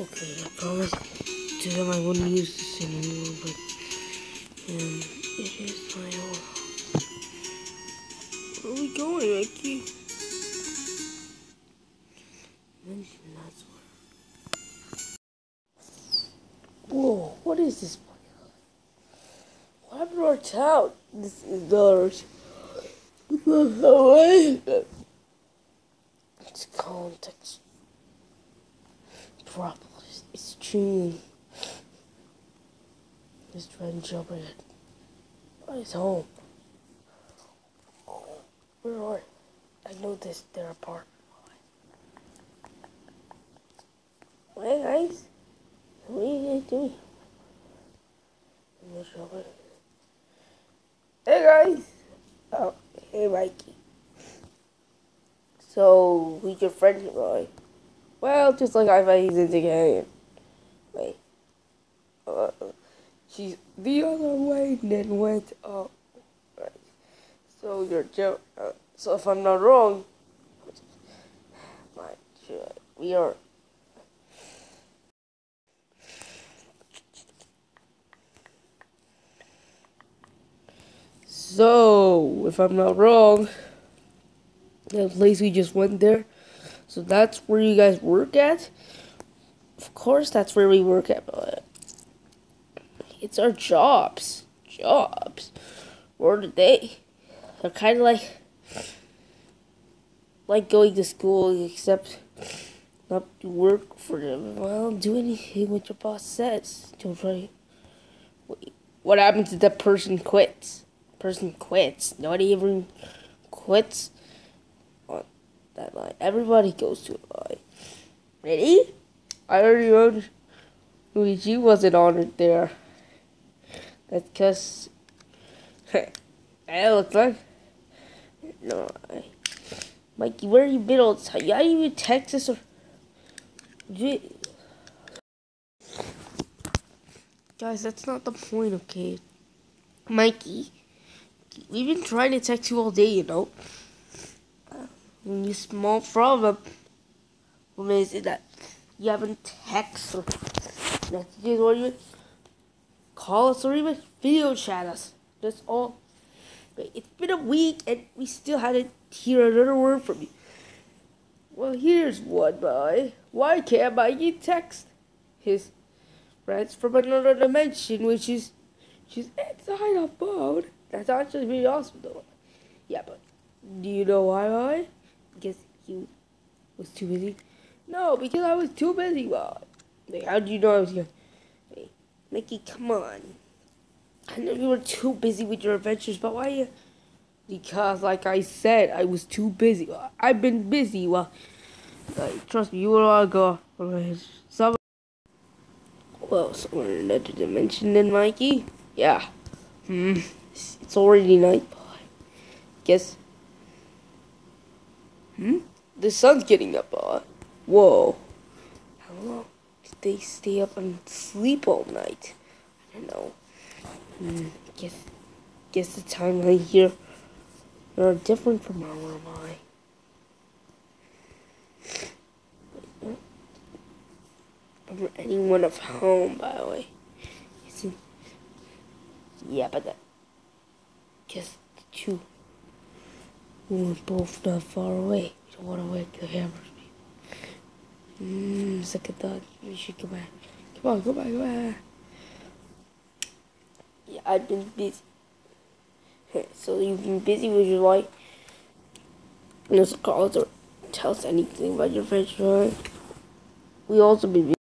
Okay, I promise to them I wouldn't use this anymore, but um, it is my own. Where are we going, Mikey? Mention that's where. Whoa, what is this? What happened to our town? This is ours. It's context. Problem is extreme. This trying to jump in. He's home. Where are I noticed they're apart. Hey guys. What are you guys doing? Not sure Hey guys. Oh, hey Mikey. So, who's your friend, Roy? Well, just like I thought he's into game. Wait. Uh, she's the other way then went up. Right. So you're Joe. Uh, so if I'm not wrong, my, we are. So, if I'm not wrong, the place we just went there. So that's where you guys work at. Of course, that's where we work at. But it's our jobs. Jobs. Or they? They're kind of like like going to school, except not to work for them. Well, do anything what your boss says. Don't try. What happens if that person quits? Person quits. Nobody even quits on that line. Everybody goes to a line. Ready? I already wrote Luigi wasn't honored there. That's because it looks like no. I, Mikey, where you been all the time? You didn't even text us or. Gee. Guys, that's not the point, okay? Mikey, we've been trying to text you all day, you know. Uh, Only small problem. What is it that you haven't text or messages or even call us or even video chat us? That's all. It's been a week and we still hadn't hear another word from you. Well, here's one, boy. Why can't I get text his friends from another dimension, which is she's inside a phone? That's actually pretty awesome, though. Yeah, but do you know why, boy? Because you was too busy. No, because I was too busy, boy. Like, how do you know I was here? Hey, Mickey, come on. I know you were too busy with your adventures, but why you? Because, like I said, I was too busy. I've been busy. Well, like, trust me, you will all go. Some. Well, somewhere in another dimension, then, Mikey. Yeah. Hmm. It's already night. Guess. Hmm. The sun's getting up. Whoa. How long did they stay up and sleep all night? I don't know. Hmm. Guess. Guess the timeline here are different from our mine. Or anyone of home, by the way. Yeah, but that guess the two we're both not far away. We don't want to wake the hammers people. Mmm, second thought. We should go back. Come on, go back, go back. Yeah, I've been busy. So you've been busy with your life. No call us or tell us anything about your friends, right? We also been busy.